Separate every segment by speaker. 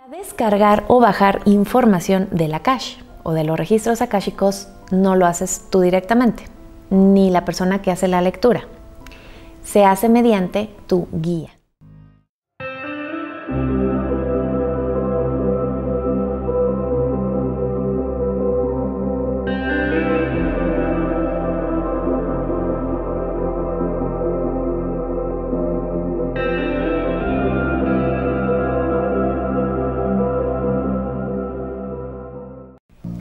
Speaker 1: Para descargar o bajar información de la cache o de los registros akáshicos no lo haces tú directamente, ni la persona que hace la lectura. Se hace mediante tu guía.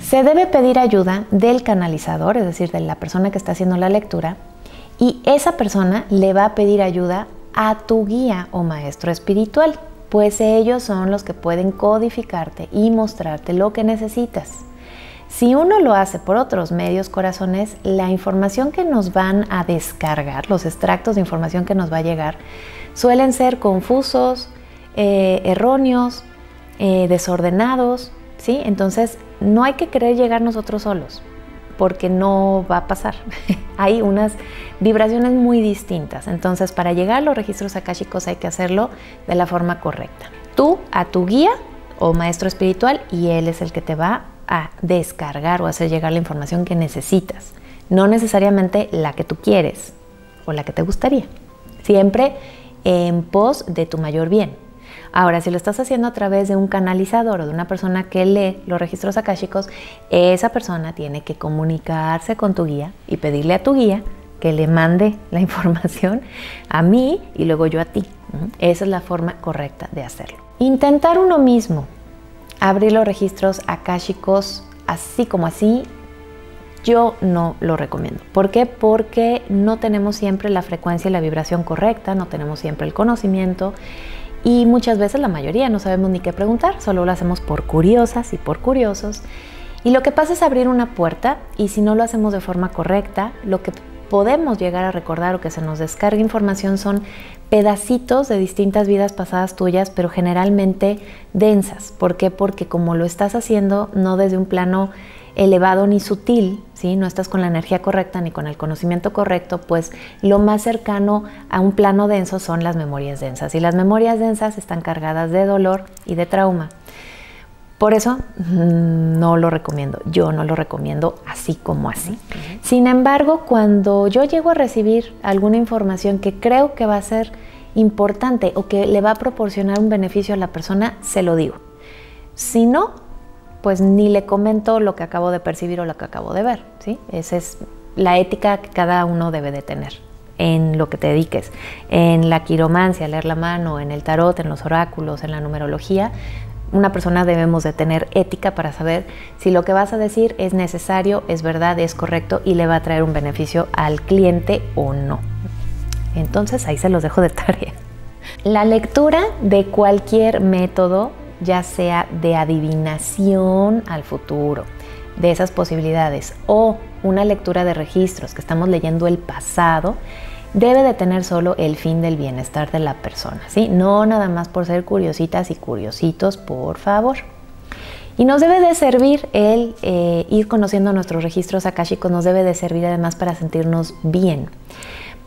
Speaker 1: Se debe pedir ayuda del canalizador, es decir, de la persona que está haciendo la lectura, y esa persona le va a pedir ayuda a tu guía o maestro espiritual, pues ellos son los que pueden codificarte y mostrarte lo que necesitas. Si uno lo hace por otros medios, corazones, la información que nos van a descargar, los extractos de información que nos va a llegar, suelen ser confusos, eh, erróneos, eh, desordenados, ¿sí? Entonces no hay que querer llegar nosotros solos, porque no va a pasar. hay unas vibraciones muy distintas. Entonces, para llegar a los registros akáshicos hay que hacerlo de la forma correcta. Tú a tu guía o maestro espiritual y él es el que te va a descargar o hacer llegar la información que necesitas. No necesariamente la que tú quieres o la que te gustaría. Siempre en pos de tu mayor bien. Ahora, si lo estás haciendo a través de un canalizador o de una persona que lee los registros akáshicos, esa persona tiene que comunicarse con tu guía y pedirle a tu guía que le mande la información a mí y luego yo a ti. Esa es la forma correcta de hacerlo. Intentar uno mismo abrir los registros akáshicos así como así, yo no lo recomiendo. ¿Por qué? Porque no tenemos siempre la frecuencia y la vibración correcta, no tenemos siempre el conocimiento y muchas veces la mayoría no sabemos ni qué preguntar, solo lo hacemos por curiosas y por curiosos. Y lo que pasa es abrir una puerta y si no lo hacemos de forma correcta, lo que podemos llegar a recordar o que se nos descargue información son pedacitos de distintas vidas pasadas tuyas, pero generalmente densas. ¿Por qué? Porque como lo estás haciendo no desde un plano elevado ni sutil, ¿sí? no estás con la energía correcta ni con el conocimiento correcto, pues lo más cercano a un plano denso son las memorias densas. Y las memorias densas están cargadas de dolor y de trauma. Por eso mm, no lo recomiendo, yo no lo recomiendo así como así. Sin embargo, cuando yo llego a recibir alguna información que creo que va a ser importante o que le va a proporcionar un beneficio a la persona, se lo digo. Si no, pues ni le comento lo que acabo de percibir o lo que acabo de ver. ¿sí? Esa es la ética que cada uno debe de tener en lo que te dediques, en la quiromancia, leer la mano, en el tarot, en los oráculos, en la numerología. Una persona debemos de tener ética para saber si lo que vas a decir es necesario, es verdad, es correcto y le va a traer un beneficio al cliente o no. Entonces ahí se los dejo de tarea. La lectura de cualquier método ya sea de adivinación al futuro, de esas posibilidades, o una lectura de registros, que estamos leyendo el pasado, debe de tener solo el fin del bienestar de la persona, ¿sí? No nada más por ser curiositas y curiositos, por favor. Y nos debe de servir el eh, ir conociendo nuestros registros akáshicos, nos debe de servir además para sentirnos bien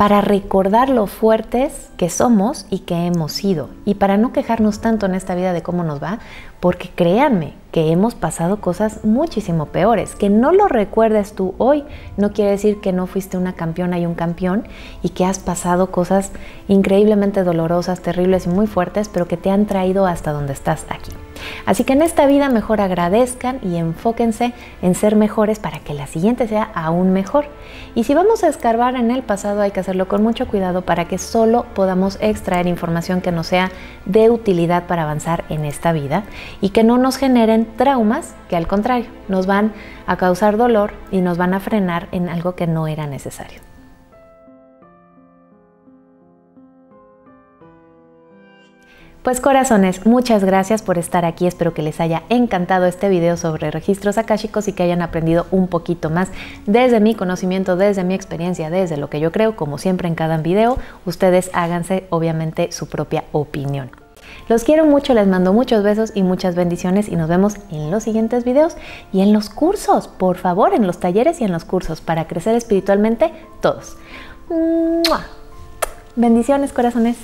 Speaker 1: para recordar lo fuertes que somos y que hemos sido, y para no quejarnos tanto en esta vida de cómo nos va, porque créanme que hemos pasado cosas muchísimo peores. Que no lo recuerdes tú hoy no quiere decir que no fuiste una campeona y un campeón y que has pasado cosas increíblemente dolorosas, terribles y muy fuertes, pero que te han traído hasta donde estás aquí. Así que en esta vida mejor agradezcan y enfóquense en ser mejores para que la siguiente sea aún mejor. Y si vamos a escarbar en el pasado hay que hacerlo con mucho cuidado para que solo podamos extraer información que nos sea de utilidad para avanzar en esta vida y que no nos generen traumas que al contrario nos van a causar dolor y nos van a frenar en algo que no era necesario. Pues corazones, muchas gracias por estar aquí. Espero que les haya encantado este video sobre registros akáshicos y que hayan aprendido un poquito más desde mi conocimiento, desde mi experiencia, desde lo que yo creo. Como siempre en cada video, ustedes háganse obviamente su propia opinión. Los quiero mucho, les mando muchos besos y muchas bendiciones y nos vemos en los siguientes videos y en los cursos, por favor, en los talleres y en los cursos para crecer espiritualmente todos. Bendiciones, corazones.